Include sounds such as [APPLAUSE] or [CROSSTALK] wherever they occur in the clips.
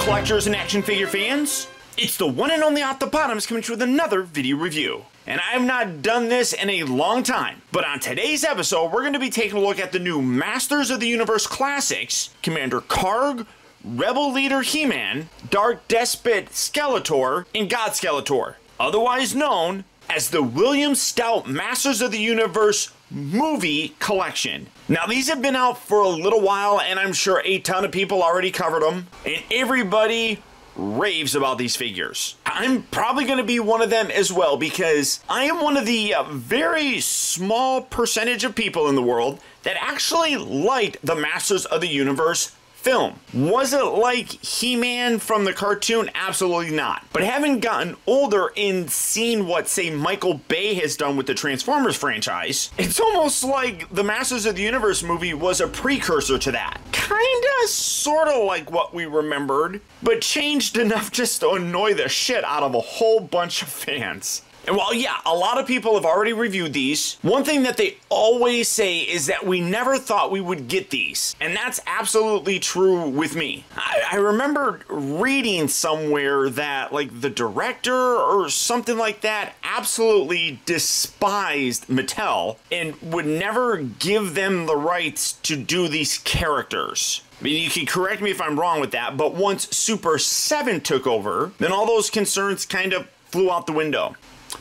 Collectors and action figure fans. It's the one and only Optibotimus coming to you with another video review. And I have not done this in a long time, but on today's episode, we're going to be taking a look at the new Masters of the Universe classics Commander Karg, Rebel Leader He Man, Dark Despot Skeletor, and God Skeletor, otherwise known as the William Stout Masters of the Universe movie collection. Now, these have been out for a little while, and I'm sure a ton of people already covered them, and everybody raves about these figures. I'm probably going to be one of them as well because I am one of the uh, very small percentage of people in the world that actually liked the Masters of the Universe film. Was it like He Man from the cartoon? Absolutely not. But having gotten older and seen what, say, Michael Bay has done with the Transformers franchise, it's almost like the Masters of the Universe movie was a precursor to that. Kinda, sorta like what we remembered, but changed [LAUGHS] enough just to annoy the shit out of a whole bunch of fans. And while, yeah, a lot of people have already reviewed these, one thing that they always say is that we never thought we would get these. And that's absolutely true with me. I, I remember reading somewhere that, like, the director or something like that absolutely despised Mattel and would never give them the rights to do these characters. I mean, you can correct me if I'm wrong with that, but once Super 7 took over, then all those concerns kind of flew out the window.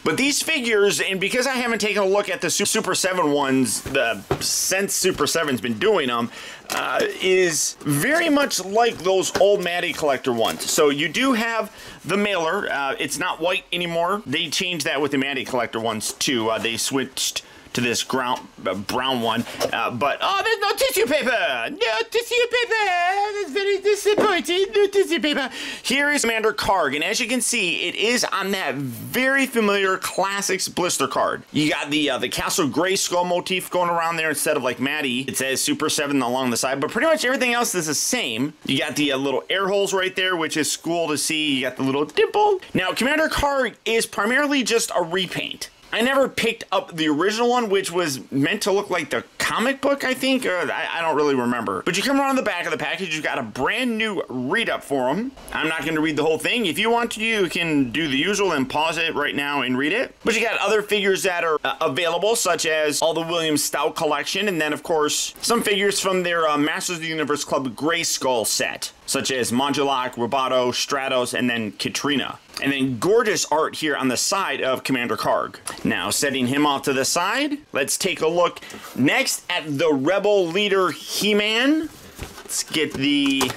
But these figures, and because I haven't taken a look at the Super 7 ones the, since Super 7's been doing them, uh, is very much like those old Matty Collector ones. So you do have the mailer. Uh, it's not white anymore. They changed that with the Matty Collector ones too. Uh, they switched to this ground, uh, brown one. Uh, but, oh, there's no tissue paper! No tissue paper! That's very disappointing. No tissue paper. Here is Commander Karg, and as you can see, it is on that very familiar Classics blister card. You got the uh, the Castle Grayskull motif going around there instead of like Matty. It says Super 7 along the side, but pretty much everything else is the same. You got the uh, little air holes right there, which is cool to see. You got the little dimple. Now, Commander Karg is primarily just a repaint. I never picked up the original one, which was meant to look like the comic book, I think. Or I, I, don't really remember. But you come around the back of the package, you've got a brand new read up for them. I'm not going to read the whole thing. If you want to, you can do the usual and pause it right now and read it. But you got other figures that are uh, available, such as all the William Stout collection, and then, of course, some figures from their uh, Masters of the Universe Club Grayskull set such as Modulok, Roboto, Stratos, and then Katrina. And then gorgeous art here on the side of Commander Karg. Now, setting him off to the side, let's take a look next at the Rebel Leader He-Man. Let's get the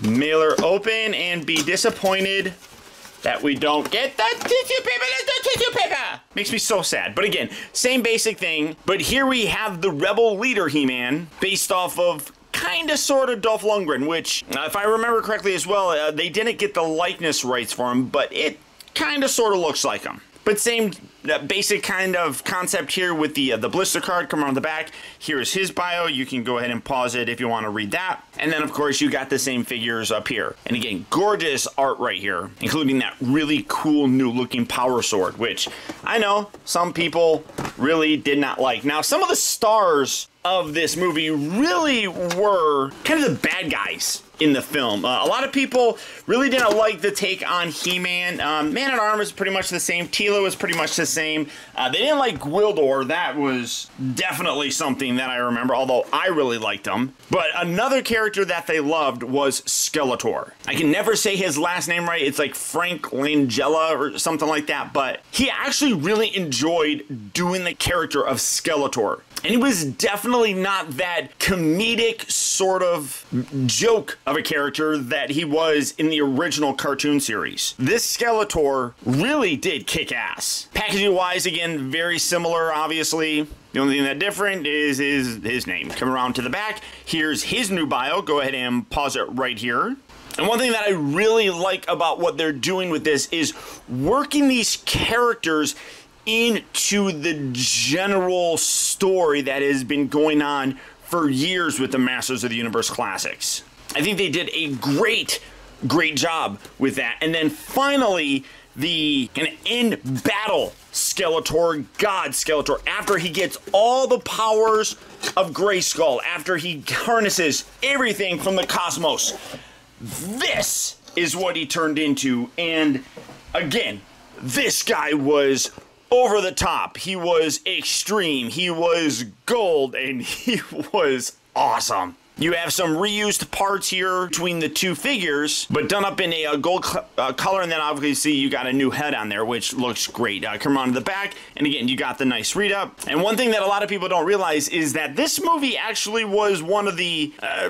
mailer open and be disappointed that we don't get the tissue paper. There's no tissue paper. Makes me so sad. But again, same basic thing. But here we have the Rebel Leader He-Man based off of kind of sort of Dolph Lundgren, which, uh, if I remember correctly as well, uh, they didn't get the likeness rights for him, but it kind of sort of looks like him. But same basic kind of concept here with the uh, the blister card coming on the back. Here's his bio. You can go ahead and pause it if you want to read that. And then, of course, you got the same figures up here. And again, gorgeous art right here, including that really cool new looking power sword, which I know some people really did not like. Now, some of the stars of this movie really were kind of the bad guys in the film. Uh, a lot of people really didn't like the take on He-Man. Um, Man at Arms is pretty much the same. Teela was pretty much the same. Uh, they didn't like Gwildor. That was definitely something that I remember, although I really liked him. But another character that they loved was Skeletor. I can never say his last name right. It's like Frank Langella or something like that. But he actually really enjoyed doing the character of Skeletor. And he was definitely not that comedic sort of joke of a character that he was in the original cartoon series. This Skeletor really did kick ass. Packaging wise, again, very similar, obviously. The only thing that different is his, his name. Come around to the back. Here's his new bio. Go ahead and pause it right here. And one thing that I really like about what they're doing with this is working these characters into the general story that has been going on for years with the Masters of the Universe Classics. I think they did a great, great job with that. And then finally, the an end battle Skeletor, God Skeletor, after he gets all the powers of Grayskull, after he harnesses everything from the cosmos. this is what he turned into. And again, this guy was over the top. He was extreme. He was gold and [LAUGHS] he was awesome. You have some reused parts here between the two figures, but done up in a, a gold uh, color, and then obviously you got a new head on there, which looks great. Uh, come on to the back, and again, you got the nice read up. And one thing that a lot of people don't realize is that this movie actually was one of the, uh,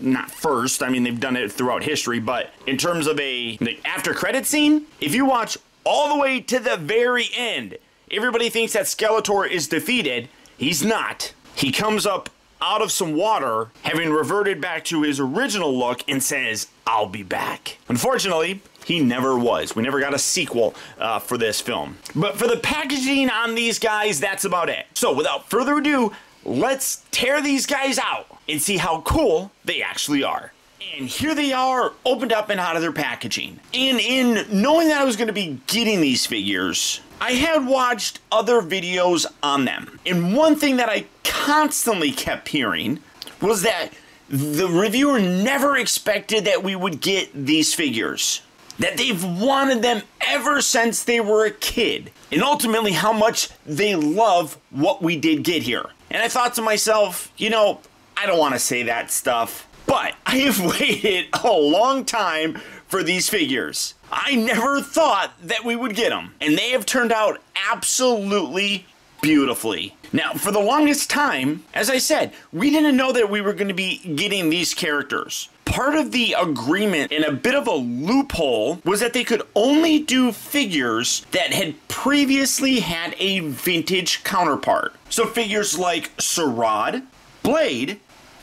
not first, I mean, they've done it throughout history, but in terms of a after credit scene, if you watch all the way to the very end, everybody thinks that Skeletor is defeated. He's not. He comes up out of some water, having reverted back to his original look, and says, I'll be back. Unfortunately, he never was. We never got a sequel uh, for this film. But for the packaging on these guys, that's about it. So without further ado, let's tear these guys out and see how cool they actually are. And here they are, opened up and out of their packaging. And in knowing that I was going to be getting these figures, I had watched other videos on them. And one thing that I constantly kept hearing was that the reviewer never expected that we would get these figures. That they've wanted them ever since they were a kid. And ultimately, how much they love what we did get here. And I thought to myself, you know, I don't want to say that stuff, but [LAUGHS] I have waited a long time for these figures. I never thought that we would get them, and they have turned out absolutely beautifully. Now, for the longest time, as I said, we didn't know that we were going to be getting these characters. Part of the agreement and a bit of a loophole was that they could only do figures that had previously had a vintage counterpart. So figures like Saurod, Blade,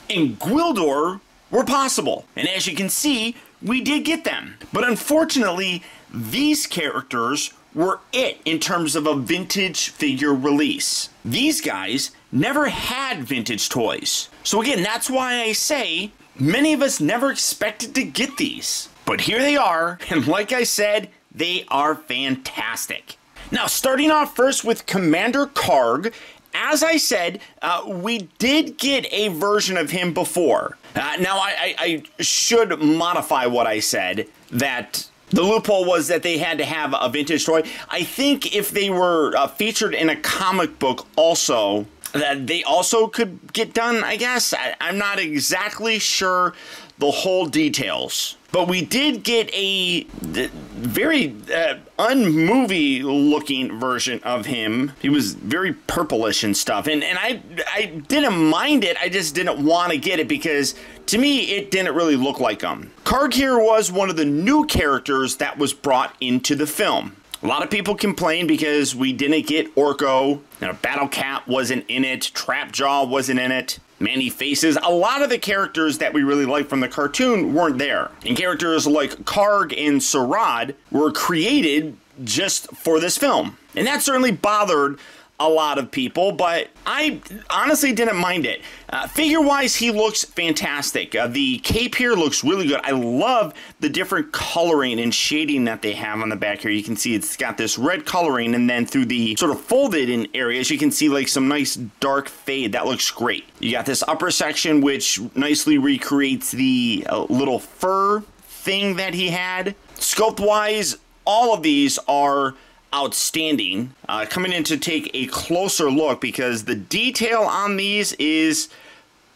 and Gwildor were possible. And as you can see, we did get them. But unfortunately, these characters were it in terms of a vintage figure release. These guys never had vintage toys. So again, that's why I say many of us never expected to get these. But here they are, [LAUGHS] and like I said, they are fantastic. Now, starting off first with Commander Karg, as I said, uh, we did get a version of him before. Uh, now, I, I, I, should modify what I said that the loophole was that they had to have a vintage toy. I think if they were uh, featured in a comic book also, that they also could get done, I guess. I, I'm not exactly sure the whole details. But we did get a very uh, unmovie looking version of him. He was very purplish and stuff. And, and I, I didn't mind it. I just didn't want to get it because to me, it didn't really look like him. Karg here was one of the new characters that was brought into the film. A lot of people complained because we didn't get Orko, and Battle Cat wasn't in it, Trapjaw wasn't in it. Man-E-Faces, a lot of the characters that we really like from the cartoon weren't there. And characters like Karg and Saurod were created just for this film. And that certainly bothered a lot of people, but I honestly didn't mind it. Uh, figure wise, he looks fantastic. Uh, the cape here looks really good. I love the different coloring and shading that they have on the back here. You can see it's got this red coloring, and then through the sort of folded in areas, you can see like some nice dark fade. That looks great. You got this upper section, which nicely recreates the uh, little fur thing that he had. Sculpt wise, all of these are outstanding. Uh, coming in to take a closer look because the detail on these is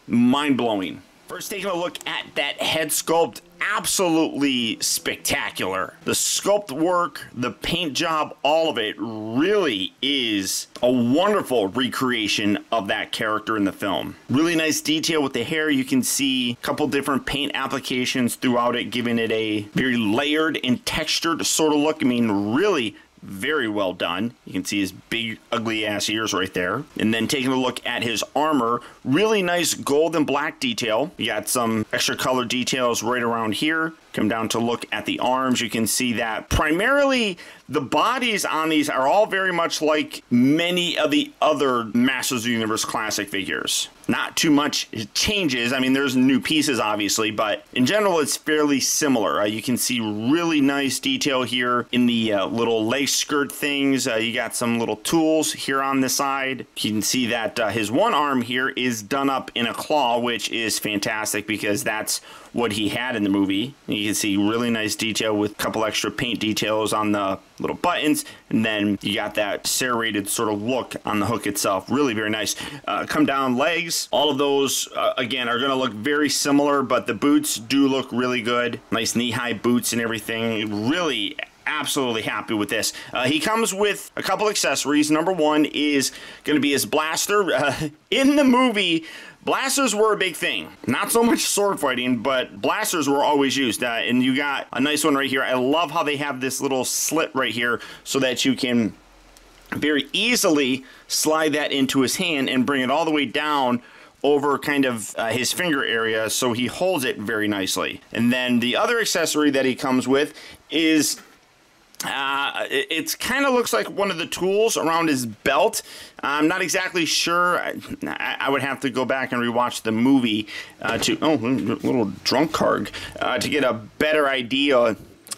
mind-blowing. First, taking a look at that head sculpt, absolutely spectacular. The sculpt work, the paint job, all of it really is a wonderful recreation of that character in the film. Really nice detail with the hair. You can see a couple different paint applications throughout it, giving it a very layered and textured sort of look. I mean, really very well done. You can see his big ugly ass ears right there. And then taking a look at his armor, really nice gold and black detail. You got some extra color details right around here. Come down to look at the arms, you can see that primarily the bodies on these are all very much like many of the other Masters of the Universe classic figures. Not too much changes. I mean, there's new pieces, obviously, but in general, it's fairly similar. Uh, you can see really nice detail here in the uh, little lace skirt things. Uh, you got some little tools here on the side. You can see that uh, his one arm here is done up in a claw, which is fantastic because that's what he had in the movie. You can see really nice detail with a couple extra paint details on the little buttons, and then you got that serrated sort of look on the hook itself. Really very nice. Uh, come down legs, all of those uh, again are going to look very similar, but the boots do look really good. Nice knee-high boots and everything. Really absolutely happy with this. Uh, he comes with a couple accessories. Number one is going to be his blaster. Uh, [LAUGHS] in the movie, blasters were a big thing. Not so much sword fighting, but blasters were always used. Uh, and you got a nice one right here. I love how they have this little slit right here so that you can very easily slide that into his hand and bring it all the way down over kind of uh, his finger area so he holds it very nicely. And then the other accessory that he comes with is uh, it kind of looks like one of the tools around his belt. I'm not exactly sure. I, I would have to go back and rewatch the movie uh, to oh, little drunk Karg uh, to get a better idea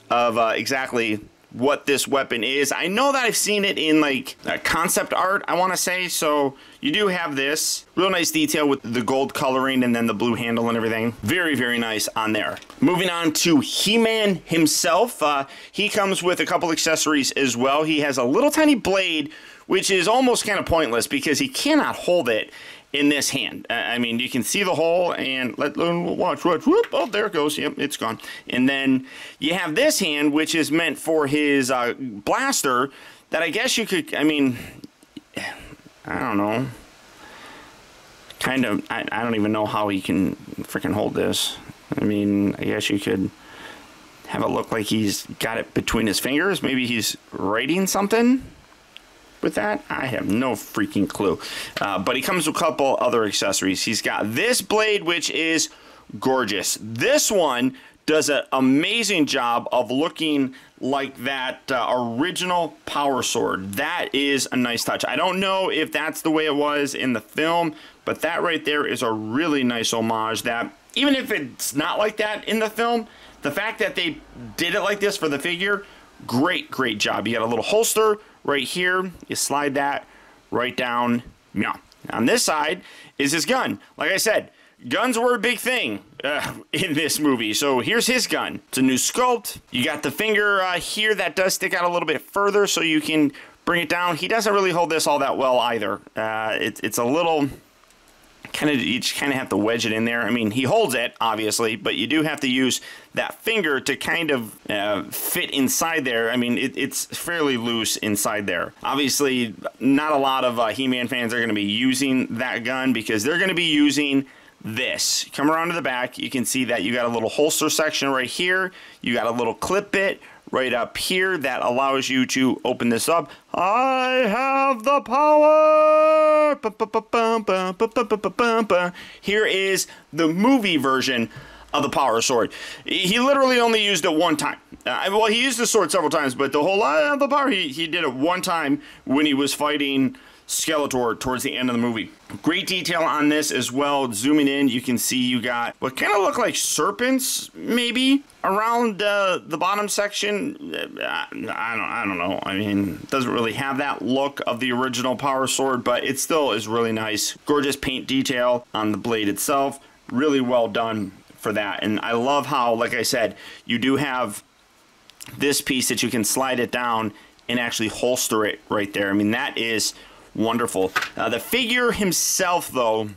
of uh, exactly what this weapon is. I know that I've seen it in like concept art, I want to say. So you do have this. Real nice detail with the gold coloring and then the blue handle and everything. Very, very nice on there. Moving on to He-Man himself. Uh, he comes with a couple accessories as well. He has a little tiny blade, which is almost kind of pointless because he cannot hold it in this hand. I mean, you can see the hole and let watch, watch, whoop, oh, there it goes. Yep, it's gone. And then you have this hand, which is meant for his uh, blaster that I guess you could, I mean, I don't know. Kind of, I, I don't even know how he can freaking hold this. I mean, I guess you could have it look like he's got it between his fingers. Maybe he's writing something with that? I have no freaking clue. Uh, but he comes with a couple other accessories. He's got this blade, which is gorgeous. This one does an amazing job of looking like that uh, original power sword. That is a nice touch. I don't know if that's the way it was in the film, but that right there is a really nice homage that even if it's not like that in the film, the fact that they did it like this for the figure, great, great job. You got a little holster, right here, you slide that right down. Yeah. On this side is his gun. Like I said, guns were a big thing uh, [LAUGHS] in this movie. So here's his gun. It's a new sculpt. You got the finger uh, here that does stick out a little bit further so you can bring it down. He doesn't really hold this all that well either. Uh, it, it's a little kind of you just kind of have to wedge it in there. I mean, he holds it obviously, but you do have to use that finger to kind of uh, fit inside there. I mean, it, it's fairly loose inside there. Obviously, not a lot of uh, He-Man fans are going to be using that gun because they're going to be using this. Come around to the back, you can see that you got a little holster section right here. You got a little clip bit right up here that allows you to open this up. I have the power! Here is the movie version of the power sword. He literally only used it one time. Uh, well, he used the sword several times, but the whole I have the power, he, he did it one time when he was fighting Skeletor towards the end of the movie. Great detail on this as well. Zooming in, you can see you got what kind of look like serpents, maybe, around uh, the bottom section. Uh, I don't, I don't know. I mean, doesn't really have that look of the original Power Sword, but it still is really nice. Gorgeous paint detail on the blade itself. Really well done for that. And I love how, like I said, you do have this piece that you can slide it down and actually holster it right there. I mean, that is wonderful. Uh, the figure himself, though,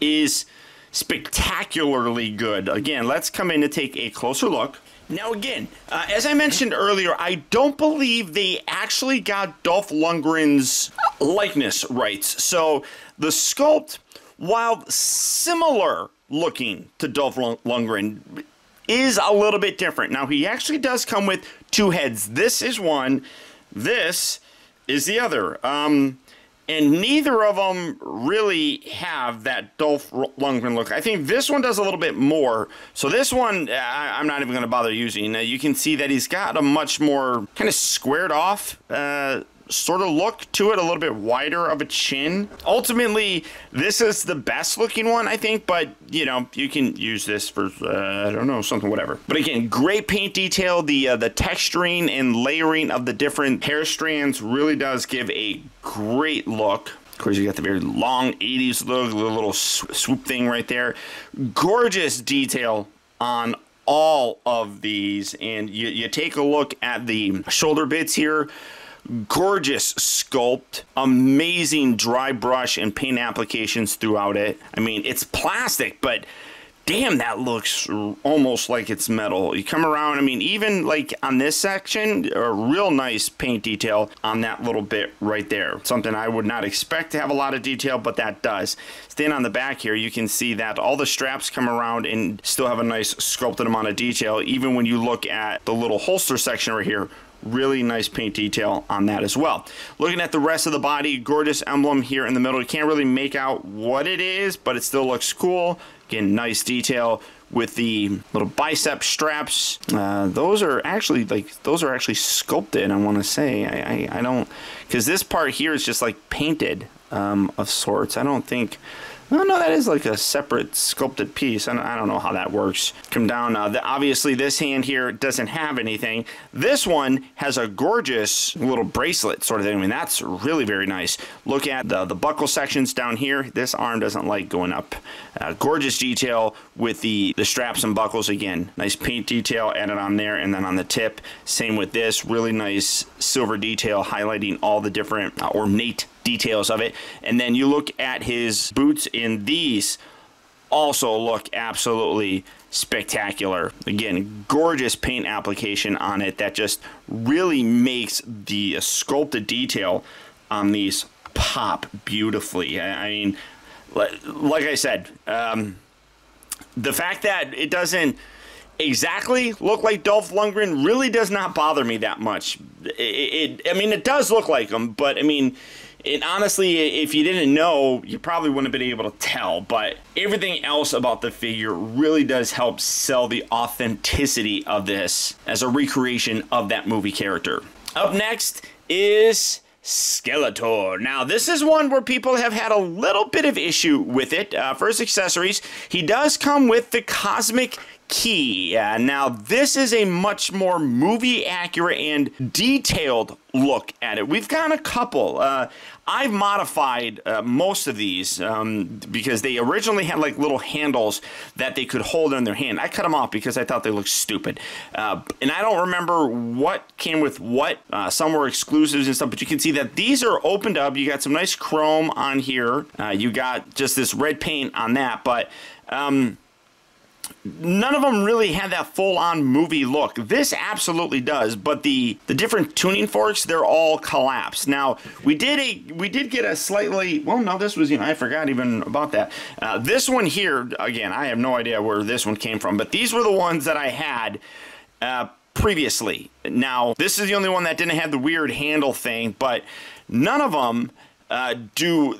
is spectacularly good. Again, let's come in to take a closer look. Now, again, uh, as I mentioned earlier, I don't believe they actually got Dolph Lundgren's likeness rights. So the sculpt, while similar looking to Dolph Lundgren, is a little bit different. Now, he actually does come with two heads. This is one. This is the other. Um, and neither of them really have that Dolph Lundgren look. I think this one does a little bit more. So this one, I, am not even going to bother using. You can see that he's got a much more kind of squared off uh, sort of look to it, a little bit wider of a chin. Ultimately, this is the best looking one, I think, but you know, you can use this for, uh, I don't know, something, whatever. But again, great paint detail. The, uh, the texturing and layering of the different hair strands really does give a great look. Of course, you got the very long 80s look, the little swoop thing right there. Gorgeous detail on all of these. And you, you take a look at the shoulder bits here gorgeous sculpt, amazing dry brush and paint applications throughout it. I mean, it's plastic, but damn, that looks almost like it's metal. You come around, I mean, even like on this section, a real nice paint detail on that little bit right there. Something I would not expect to have a lot of detail, but that does. Staying on the back here, you can see that all the straps come around and still have a nice sculpted amount of detail, even when you look at the little holster section right here, really nice paint detail on that as well. Looking at the rest of the body, gorgeous emblem here in the middle. You can't really make out what it is, but it still looks cool. Again, nice detail with the little bicep straps. Uh, those are actually like those are actually sculpted. I want to say I, I, I don't because this part here is just like painted um, of sorts. I don't think Oh, no, that is like a separate sculpted piece. I don't, I don't know how that works. Come down. Uh, the, obviously, this hand here doesn't have anything. This one has a gorgeous little bracelet sort of thing. I mean, that's really very nice. Look at the, the buckle sections down here. This arm doesn't like going up. Uh, gorgeous detail with the, the straps and buckles again. Nice paint detail added on there and then on the tip. Same with this. Really nice silver detail highlighting all the different uh, ornate details of it. And then you look at his boots in these also look absolutely spectacular. Again, gorgeous paint application on it that just really makes the sculpted detail on these pop beautifully. I mean, like I said, um, the fact that it doesn't exactly look like Dolph Lundgren really does not bother me that much. It, it I mean, it does look like him, but I mean, and honestly, if you didn't know, you probably wouldn't have been able to tell. But everything else about the figure really does help sell the authenticity of this as a recreation of that movie character. Up next is Skeletor. Now, this is one where people have had a little bit of issue with it. Uh, first accessories, he does come with the Cosmic key. Uh, now, this is a much more movie accurate and detailed look at it. We've got a couple. Uh, I've modified uh, most of these um, because they originally had like little handles that they could hold in their hand. I cut them off because I thought they looked stupid. Uh, and I don't remember what came with what. Uh, some were exclusives and stuff, but you can see that these are opened up. You got some nice chrome on here. Uh, you got just this red paint on that, but. Um, none of them really had that full-on movie look. This absolutely does, but the the different tuning forks, they're all collapsed. Now we did a we did get a slightly well, no, this was you know I forgot even about that. Uh, this one here, again, I have no idea where this one came from, but these were the ones that I had. Uh, previously. Now, this is the only one that didn't have the weird handle thing, but none of them uh, do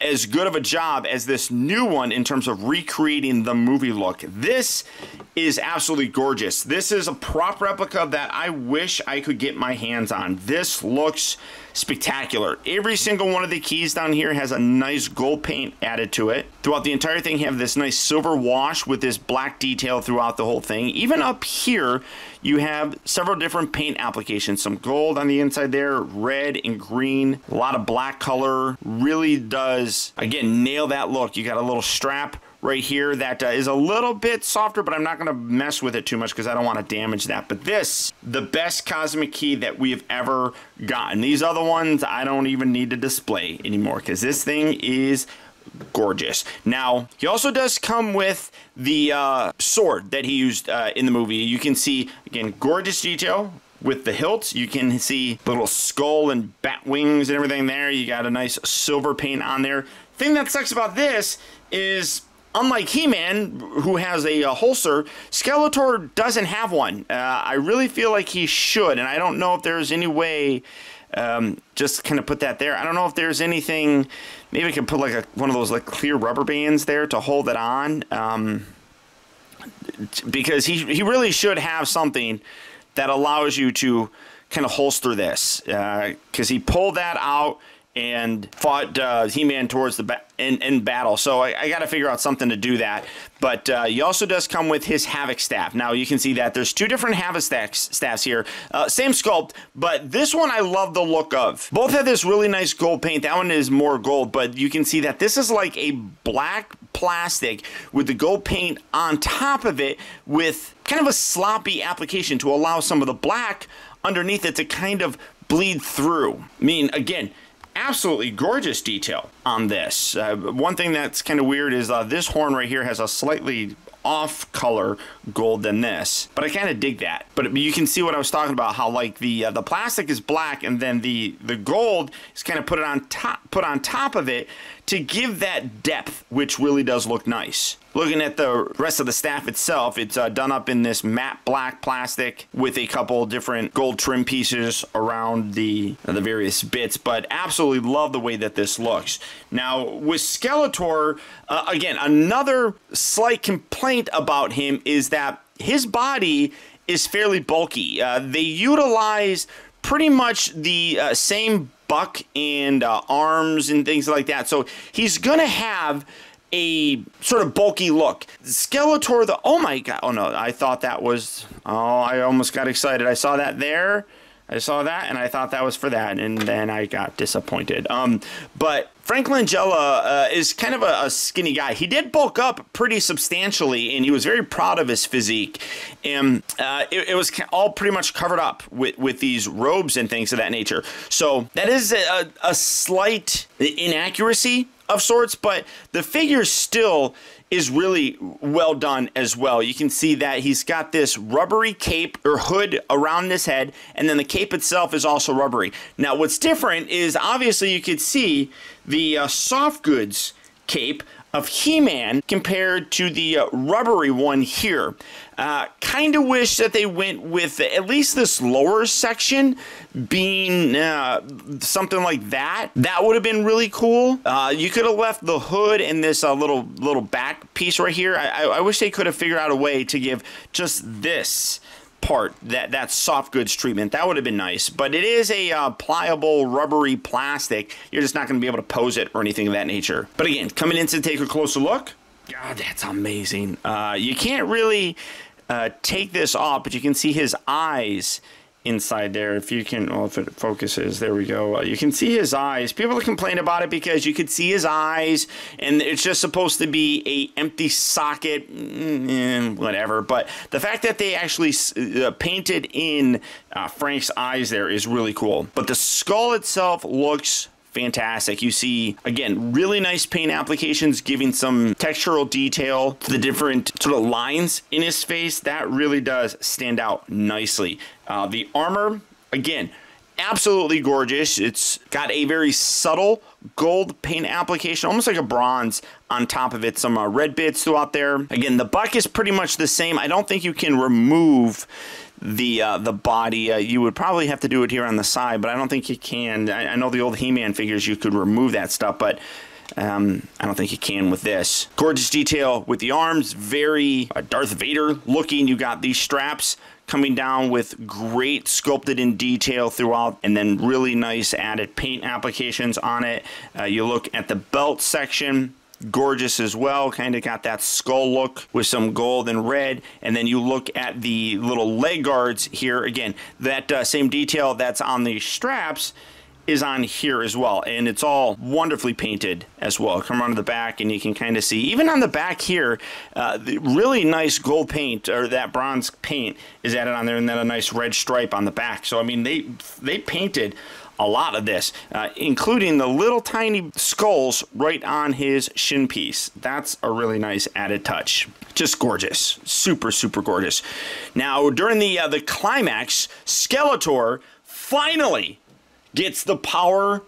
as good of a job as this new one in terms of recreating the movie look. This is absolutely gorgeous. This is a prop replica that I wish I could get my hands on. This looks spectacular. Every single one of the keys down here has a nice gold paint added to it. Throughout the entire thing, you have this nice silver wash with this black detail throughout the whole thing. Even up here, you have several different paint applications. Some gold on the inside there, red and green, a lot of black color. Really does, again, nail that look. You got a little strap right here that uh, is a little bit softer, but I'm not going to mess with it too much because I don't want to damage that. But this, the best Cosmic Key that we have ever gotten. These other ones, I don't even need to display anymore because this thing is gorgeous. Now, he also does come with the uh, sword that he used uh, in the movie. You can see, again, gorgeous detail, with the hilts. You can see little skull and bat wings and everything there. You got a nice silver paint on there. Thing that sucks about this is unlike He-Man, who has a, a, holster, Skeletor doesn't have one. Uh, I really feel like he should, and I don't know if there's any way. Um, just kind of put that there. I don't know if there's anything. Maybe I can put like a, one of those like clear rubber bands there to hold it on. Um, because he he really should have something that allows you to kind of holster this. Because uh, he pulled that out and fought uh, He-Man towards the ba- in, in battle. So I, I got to figure out something to do that. But uh, he also does come with his Havoc staff. Now you can see that there's two different Havoc staffs, staffs here. Uh, same sculpt, but this one I love the look of. Both have this really nice gold paint. That one is more gold, but you can see that this is like a black plastic with the gold paint on top of it with kind of a sloppy application to allow some of the black underneath it to kind of bleed through. I mean, again, absolutely gorgeous detail on this. Uh, one thing that's kind of weird is uh, this horn right here has a slightly off color gold than this but i kind of dig that but you can see what i was talking about how like the uh, the plastic is black and then the the gold is kind of put it on top put on top of it to give that depth which really does look nice Looking at the rest of the staff itself, it's uh, done up in this matte black plastic with a couple different gold trim pieces around the uh, the various bits. But absolutely love the way that this looks. Now with Skeletor, uh, again another slight complaint about him is that his body is fairly bulky. Uh, they utilize pretty much the uh, same buck and uh, arms and things like that. So he's going to have a sort of bulky look. Skeletor, the oh my god, oh no, I thought that was oh, I almost got excited. I saw that there. I saw that and I thought that was for that, and then I got disappointed. Um, but Frank Langella uh, is kind of a, a, skinny guy. He did bulk up pretty substantially, and he was very proud of his physique. And uh, it, it, was all pretty much covered up with, with these robes and things of that nature. So that is a, a slight inaccuracy of sorts, but the figure still is really well done as well. You can see that he's got this rubbery cape or hood around his head, and then the cape itself is also rubbery. Now, what's different is obviously you could see the uh, soft goods cape of He-Man compared to the uh, rubbery one here. Uh, kind of wish that they went with at least this lower section being uh, something like that. That would have been really cool. Uh, you could have left the hood and this uh, little little back piece right here. I, I wish they could have figured out a way to give just this part that that soft goods treatment that would have been nice. But it is a uh, pliable rubbery plastic. You're just not going to be able to pose it or anything of that nature. But again coming in to take a closer look god that's amazing. Uh, you can't really uh, take this off, but you can see his eyes inside there. If you can, well, if it focuses, there we go. Uh, you can see his eyes. People complain about it because you could see his eyes, and it's just supposed to be a empty socket, mm, whatever. But the fact that they actually uh, painted in uh, Frank's eyes there is really cool. But the skull itself looks fantastic. You see, again, really nice paint applications giving some textural detail to the different sort of lines in his face. That really does stand out nicely. Uh, the armor, again, absolutely gorgeous. It's got a very subtle gold paint application, almost like a bronze on top of it. Some uh, red bits throughout there. Again, the buck is pretty much the same. I don't think you can remove the uh, the body. Uh, you would probably have to do it here on the side, but I don't think you can. I, I know the old He-Man figures you could remove that stuff, but um, I don't think you can with this. Gorgeous detail with the arms, very uh, Darth Vader looking. You got these straps coming down with great sculpted in detail throughout and then really nice added paint applications on it. Uh, you look at the belt section, gorgeous as well. Kind of got that skull look with some gold and red. And then you look at the little leg guards here. Again, that uh, same detail that's on the straps is on here as well and it's all wonderfully painted as well come around to the back and you can kind of see even on the back here uh, the really nice gold paint or that bronze paint is added on there and then a nice red stripe on the back so I mean they they painted a lot of this, uh, including the little tiny skulls right on his shin piece. That's a really nice added touch. Just gorgeous. Super, super gorgeous. Now, during the, uh, the climax, Skeletor finally gets the power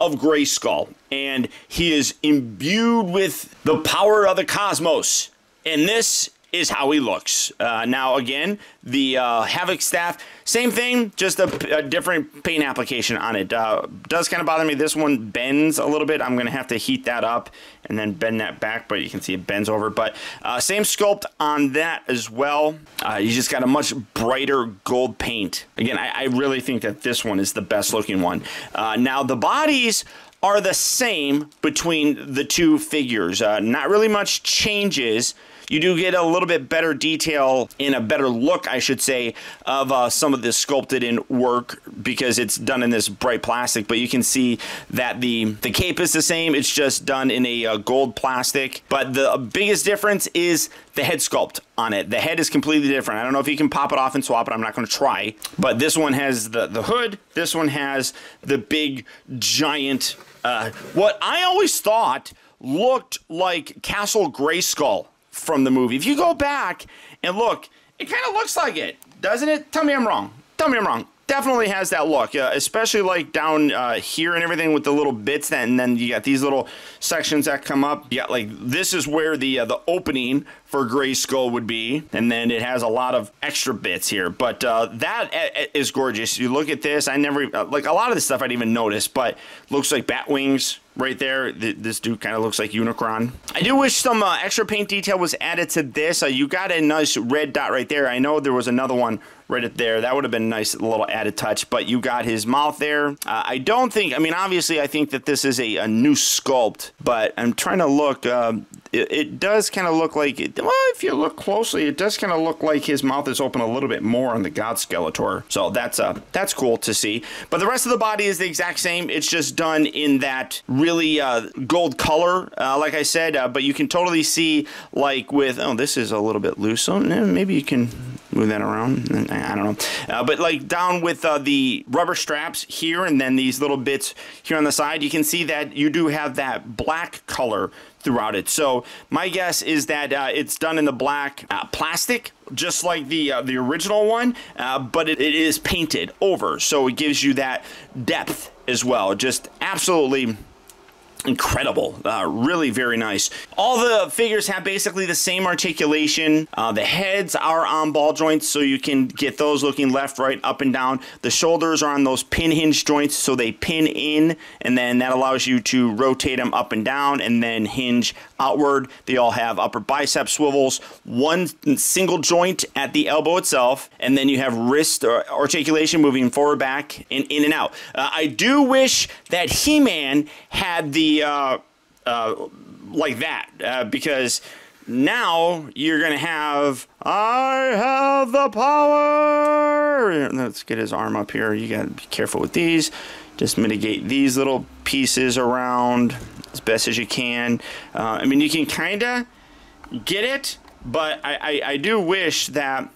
of Grayskull, and he is imbued with the power of the cosmos. And this is how he looks. Uh, now, again, the uh, Havoc staff, same thing, just a, a different paint application on it. Uh, does kind of bother me. This one bends a little bit. I'm going to have to heat that up and then bend that back, but you can see it bends over. But uh, same sculpt on that as well. Uh, you just got a much brighter gold paint. Again, I, I, really think that this one is the best looking one. Uh, now, the bodies are the same between the two figures. Not really much changes. You do get a little bit better detail in a better look, I should say, of uh, some of this sculpted in work because it's done in this bright plastic. But you can see that the the cape is the same. It's just done in a uh, gold plastic. But the biggest difference is the head sculpt on it. The head is completely different. I don't know if you can pop it off and swap it. I'm not going to try. But this one has the the hood. This one has the big giant. Uh, what I always thought looked like Castle Grayskull from the movie. If you go back and look, it kind of looks like it, doesn't it? Tell me I'm wrong. Tell me I'm wrong. Definitely has that look, uh, especially like down uh, here and everything with the little bits that, and then you got these little sections that come up. Yeah, like this is where the uh, the opening for Grayskull would be, and then it has a lot of extra bits here. But uh, that uh, uh, is gorgeous. You look at this, I never like a lot of this stuff I didn't even notice, but looks like bat wings right there. This dude kind of looks like Unicron. I do wish some uh, extra paint detail was added to this. Uh, you got a nice red dot right there. I know there was another one right up there. That would have been a nice little added touch, but you got his mouth there. Uh, I don't think, I mean, obviously, I think that this is a, a new sculpt, but I'm trying to look. Uh, it, it, does kind of look like, it, well, if you look closely, it does kind of look like his mouth is open a little bit more on the God Skeletor. So that's uh, that's cool to see. But the rest of the body is the exact same. It's just done in that really uh, gold color, uh, like I said. Uh, but you can totally see, like with, oh, this is a little bit loose. So maybe you can move that around. I don't know. Uh, but like down with uh, the rubber straps here and then these little bits here on the side, you can see that you do have that black color throughout it. So my guess is that uh, it's done in the black uh, plastic, just like the uh, the original one, uh, but it, it is painted over, so it gives you that depth as well. Just absolutely incredible. Uh, really very nice. All the figures have basically the same articulation. Uh, the heads are on ball joints so you can get those looking left right up and down. The shoulders are on those pin hinge joints so they pin in and then that allows you to rotate them up and down and then hinge outward they all have upper bicep swivels one single joint at the elbow itself and then you have wrist articulation moving forward back and in and out uh, I do wish that He-Man had the uh, uh, like that uh, because now you're gonna have I have the power. Let's get his arm up here. You gotta be careful with these. Just mitigate these little pieces around as best as you can. Uh, I mean, you can kind of get it, but I, I, I do wish that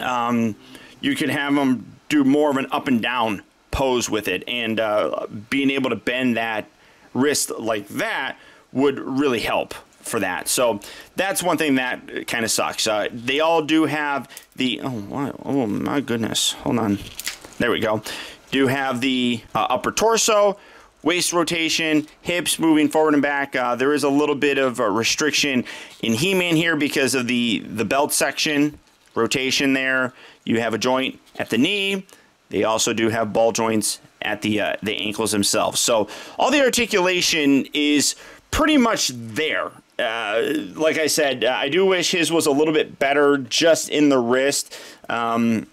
um, you could have them do more of an up and down pose with it and uh, being able to bend that wrist like that would really help for that. So that's one thing that kind of sucks. Uh, they all do have the oh oh my goodness, hold on, there we go. Do have the uh, upper torso, waist rotation, hips moving forward and back. Uh, there is a little bit of restriction in He-Man here because of the the belt section rotation there. You have a joint at the knee. They also do have ball joints at the uh, the ankles themselves. So all the articulation is pretty much there. Uh, like I said, uh, I do wish his was a little bit better just in the wrist. Um,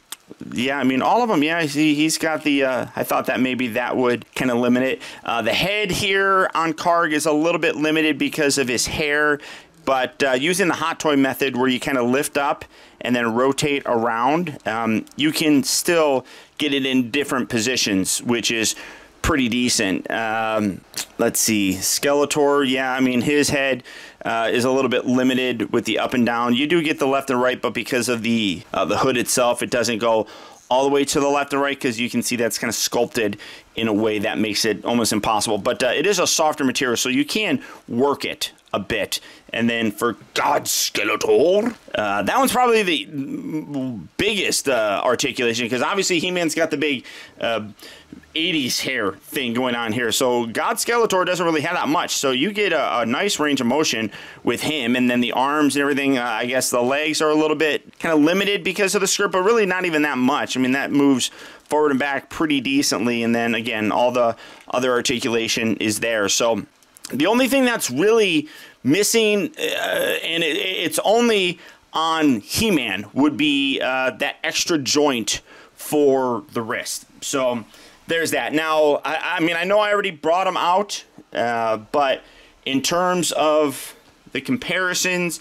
yeah, I mean, all of them. Yeah, he, he's got the. Uh, I thought that maybe that would kind of limit it. Uh, the head here on Karg is a little bit limited because of his hair, but uh, using the hot toy method where you kind of lift up and then rotate around, um, you can still get it in different positions, which is pretty decent. Um, let's see, Skeletor. Yeah, I mean his head uh, is a little bit limited with the up and down. You do get the left and right, but because of the uh, the hood itself, it doesn't go all the way to the left and right because you can see that's kind of sculpted in a way that makes it almost impossible. But uh, it is a softer material, so you can work it a bit. And then for God Skeletor, uh, that one's probably the biggest uh, articulation because obviously He-Man's got the big 80s uh, hair thing going on here. So God Skeletor doesn't really have that much. So you get a, a nice range of motion with him. And then the arms and everything, uh, I guess the legs are a little bit kind of limited because of the script, but really not even that much. I mean, that moves forward and back pretty decently. And then again, all the other articulation is there. So the only thing that's really missing, uh, and it, it's only on He-Man, would be uh, that extra joint for the wrist. So there's that. Now, I, I mean, I know I already brought them out, uh, but in terms of the comparisons,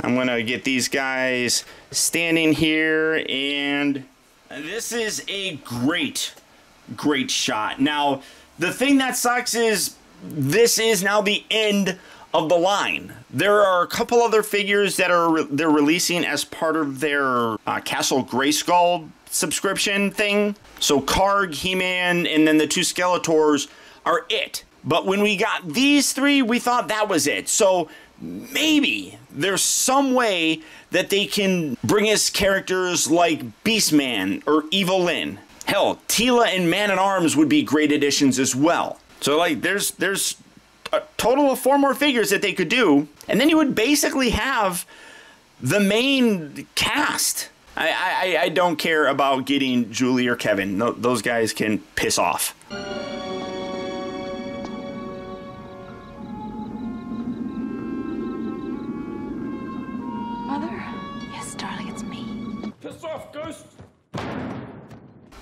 I'm going to get these guys standing here, and this is a great, great shot. Now, the thing that sucks is this is now the end of the line. There are a couple other figures that are they're releasing as part of their uh, Castle Grayskull subscription thing. So Karg, He-Man, and then the two Skeletors are it. But when we got these three, we thought that was it. So maybe there's some way that they can bring us characters like Beastman or Evil Lyn. Hell, Teela and Man at Arms would be great additions as well. So like there's there's total of four more figures that they could do, and then you would basically have the main cast. I, I, I don't care about getting Julie or Kevin. No, those guys can piss off. Mother? Yes, darling, it's me. Piss off, Ghost!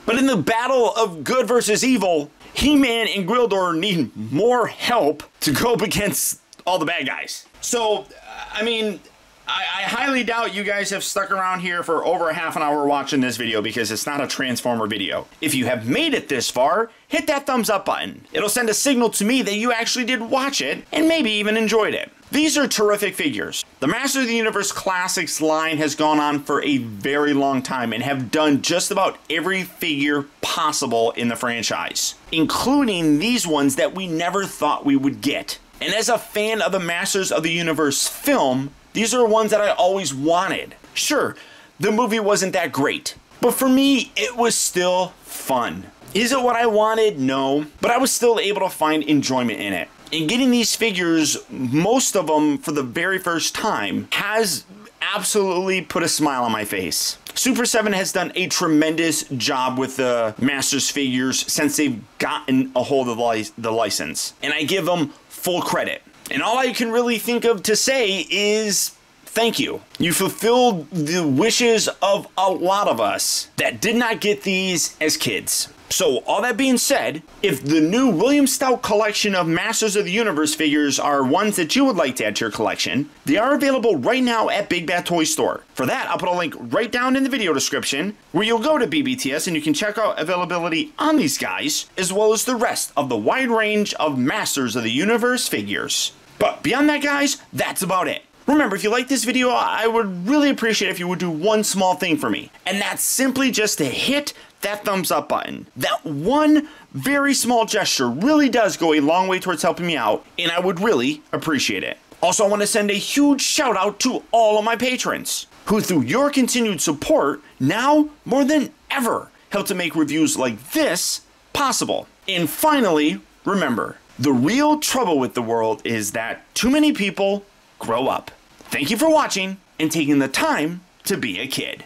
But in the battle of good versus evil, He-Man and Gwildor need more help to go against all the bad guys. So, uh, I mean, I, I highly doubt you guys have stuck around here for over a half an hour watching this video because it's not a Transformer video. If you have made it this far, hit that thumbs up button. It'll send a signal to me that you actually did watch it and maybe even enjoyed it. These are terrific figures. The Master of the Universe Classics line has gone on for a very long time and have done just about every figure possible in the franchise, including these ones that we never thought we would get. And as a fan of the Masters of the Universe film, these are ones that I always wanted. Sure, the movie wasn't that great, but for me, it was still fun. Is it what I wanted? No, but I was still able to find enjoyment in it. And getting these figures, most of them for the very first time, has absolutely put a smile on my face. Super 7 has done a tremendous job with the Masters figures since they've gotten a hold of the, license. And I give them full credit. And all I can really think of to say is thank you. You fulfilled the wishes of a lot of us that did not get these as kids. So, all that being said, if the new William Stout collection of Masters of the Universe figures are ones that you would like to add to your collection, they are available right now at Big Bad Toy Store. For that, I'll put a link right down in the video description where you'll go to BBTS and you can check out availability on these guys, as well as the rest of the wide range of Masters of the Universe figures. But beyond that, guys, that's about it. Remember, if you like this video, I would really appreciate if you would do one small thing for me, and that's simply just to hit that thumbs up button. That one very small gesture really does go a long way towards helping me out, and I would really appreciate it. Also, I want to send a huge shout out to all of my patrons, who through your continued support, now more than ever, help to make reviews like this possible. And finally, remember, the real trouble with the world is that too many people grow up. Thank you for watching and taking the time to be a kid.